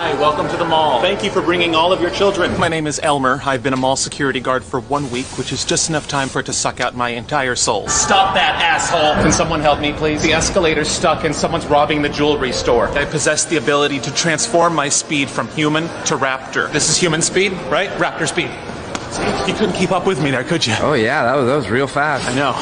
Hi, welcome to the mall. Thank you for bringing all of your children. My name is Elmer. I've been a mall security guard for one week, which is just enough time for it to suck out my entire soul. Stop that, asshole. Can someone help me, please? The escalator's stuck and someone's robbing the jewelry store. I possess the ability to transform my speed from human to raptor. This is human speed, right? Raptor speed. You couldn't keep up with me there, could you? Oh yeah, that was that was real fast. I know.